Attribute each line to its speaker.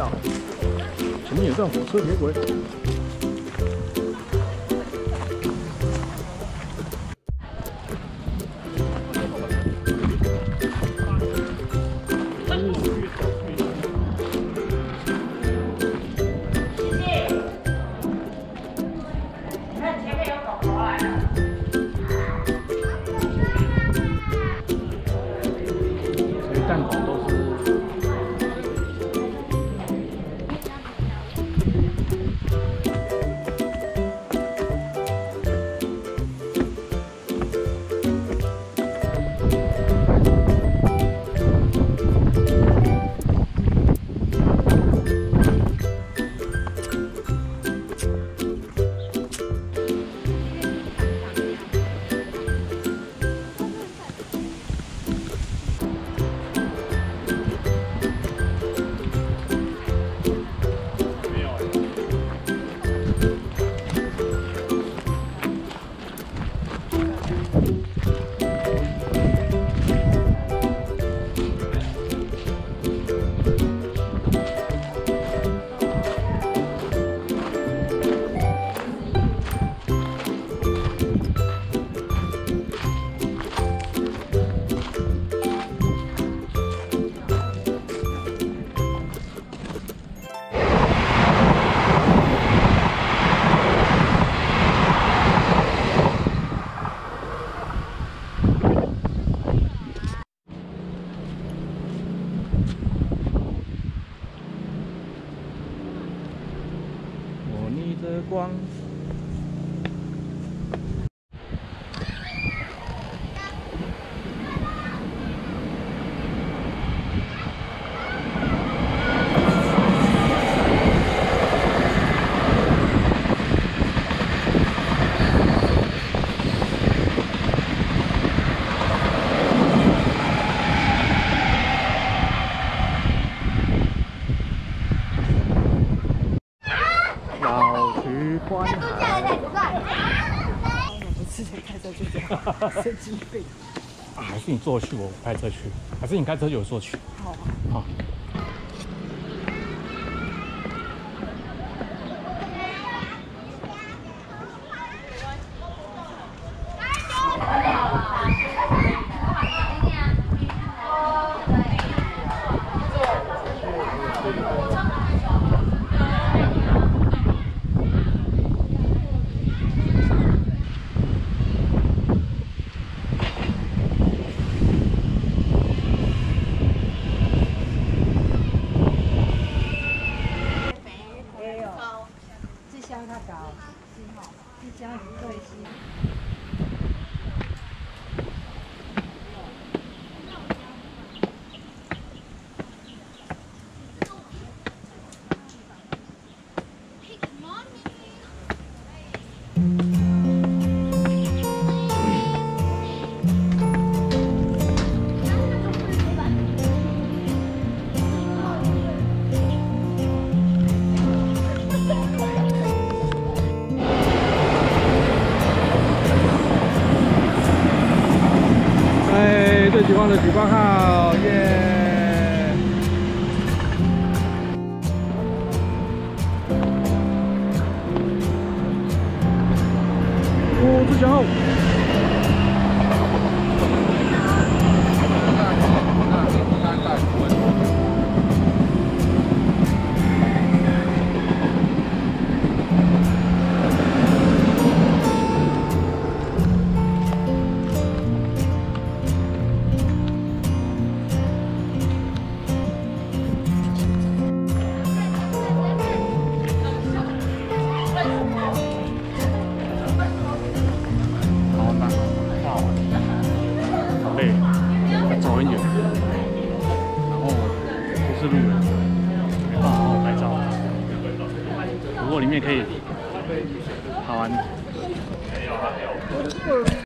Speaker 1: 啊！前面有段火车铁轨。我逆着光。徐观海。
Speaker 2: 不是开车去的，神经病。
Speaker 1: 啊，还是你坐去，我开车去。还是你开车有坐去？
Speaker 2: 好，
Speaker 1: 好。
Speaker 2: 箱较高，是吼，这箱一块钱，最喜欢的举报号，耶！哦，最强里面可以好玩。